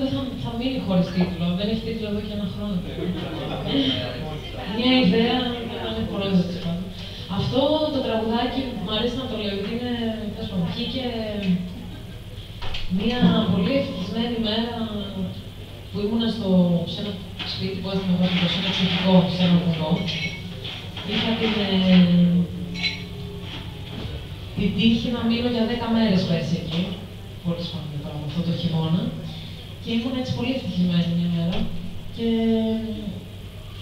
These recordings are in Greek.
δεν θα, θα μείνει χωρίς τίτλο. Δεν έχει τίτλο εδώ και ένα χρόνο Μια ιδέα να είναι πρόεδρο της πάντων. Αυτό το τραγουδάκι μου αρέσει να το λέω γιατί είναι, τέλος πάντων, βγήκε μια πολύ ευτυχισμένη μέρα που ήμουνα στο, σε ένα σπίτι που έχουμε εδώ, σε ένα ψυχικό, σε ένα βουνό. Είχα την, ε, την τύχη να μείνω για 10 μέρες πέρσι εκεί, πολύ σπάνιο πράγμα αυτό το χειμώνα. Και ήμουν έτσι πολύ ευτυχισμένη μια μέρα. Και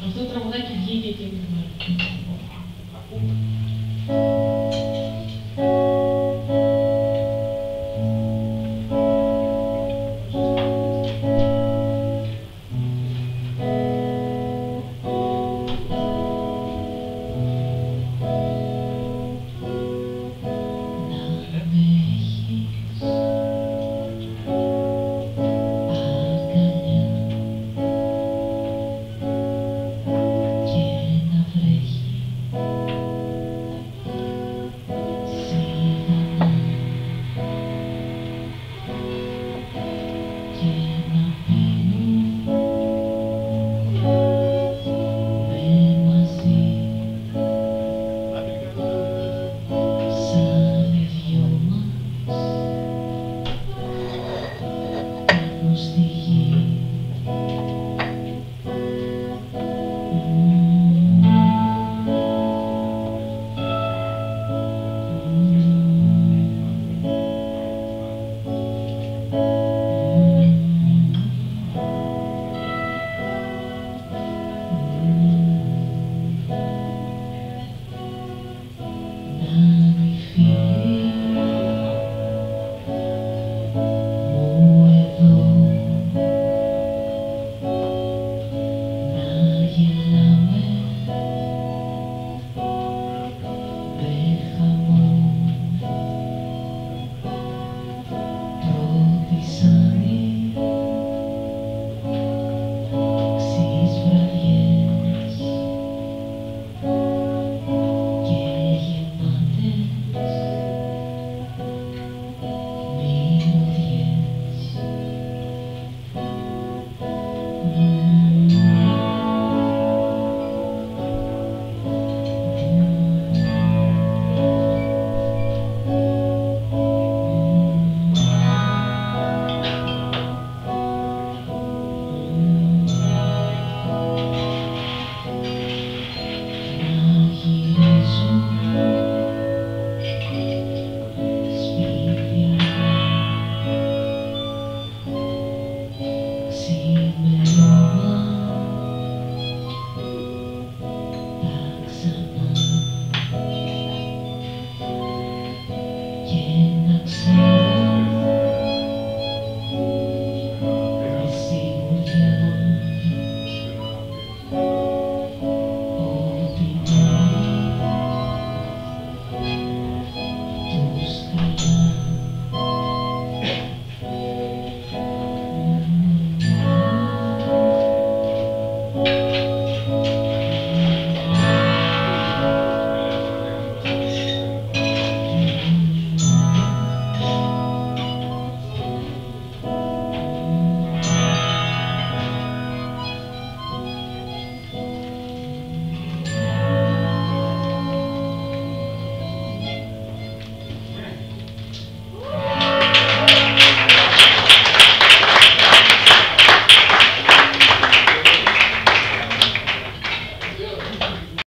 αυτό το τραγουδάκι βγήκε και την μέρα. Mm-hmm. See me.